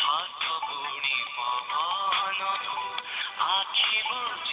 হাত বুড়ি পবন আছি বুড়ি